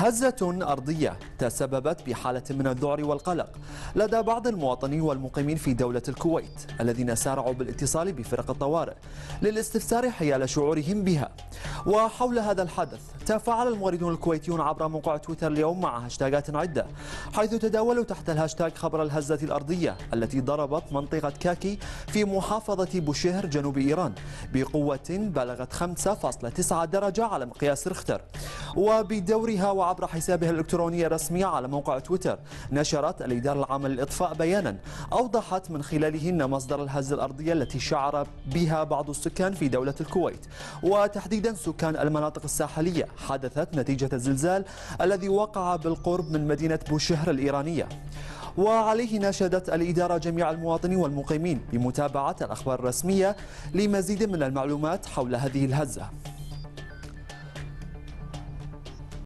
هزة أرضية تسببت بحالة من الذعر والقلق لدى بعض المواطنين والمقيمين في دولة الكويت الذين سارعوا بالاتصال بفرق الطوارئ للاستفسار حيال شعورهم بها. وحول هذا الحدث تفاعل المغردون الكويتيون عبر موقع تويتر اليوم مع هاشتاجات عدة حيث تداولوا تحت الهاشتاج خبر الهزة الأرضية التي ضربت منطقة كاكي في محافظة بوشهر جنوب إيران بقوة بلغت 5.9 درجة على مقياس رختر وبدورها وعبر حسابها الإلكتروني الرسمي على موقع تويتر. نشرت الإدارة العامة للإطفاء بيانا. أوضحت من خلاله أن مصدر الهزة الأرضية التي شعر بها بعض السكان في دولة الكويت. وتحديدا سكان المناطق الساحلية. حدثت نتيجة الزلزال الذي وقع بالقرب من مدينة بوشهر الإيرانية. وعليه ناشدت الإدارة جميع المواطنين والمقيمين بمتابعة الأخبار الرسمية لمزيد من المعلومات حول هذه الهزة.